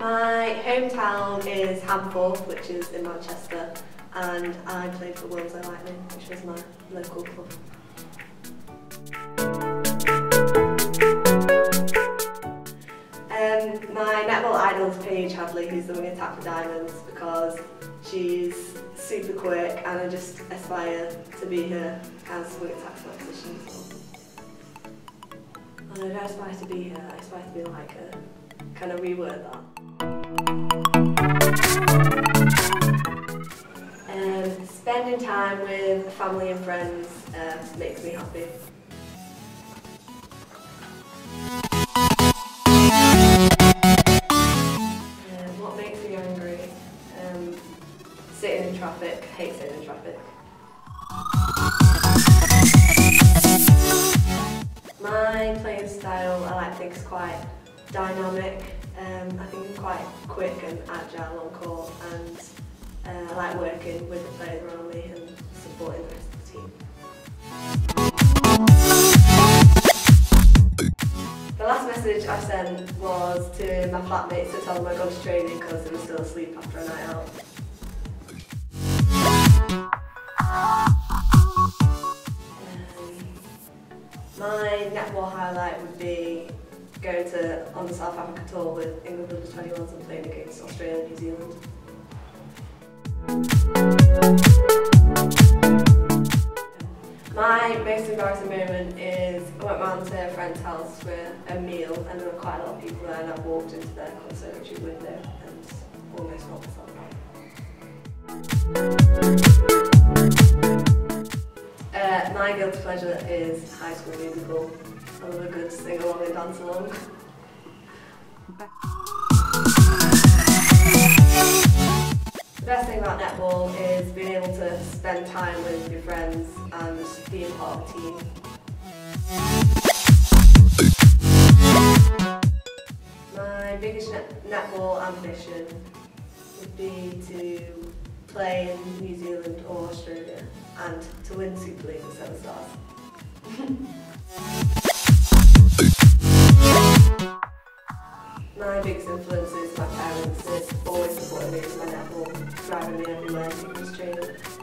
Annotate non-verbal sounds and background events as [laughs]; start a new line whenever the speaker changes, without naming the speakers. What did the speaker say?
My hometown is Hampole, which is in Manchester, and I played for Wilmslow Lightning, which was my local club. Um, my Netball Idols page, Hadley, who's the wing attack for Diamonds, because she's super quick and I just aspire to be her as wing attack for my position. And I don't aspire to be her, I aspire to be like her. Kind of reword that. Um, spending time with family and friends uh, makes me happy. Um, what makes me angry? Um, sitting in traffic, hate sitting in traffic. My playing style, I like things quite dynamic. Um, I think I'm quite quick and agile on court and uh, I like working with the players around me and supporting the rest of the team. The last message I sent was to my flatmates to tell them I'd gone to training because they were still asleep after a night out. Um, my netball highlight would be going to on the South Africa tour with England under 21s and playing against Australia and New Zealand. My most embarrassing moment is I went round to a friend's house for a meal and there were quite a lot of people there and I walked into their conservatory window and almost knocked myself pleasure is High School Musical. I love a good sing along and dance along. The best thing about netball is being able to spend time with your friends and being part of a team. My biggest net netball ambition would be to play in New Zealand or Australia and to win Super League with Severn Stars. [laughs] My biggest influence is my parents. They've always supported me my netball, driving me everywhere, us training.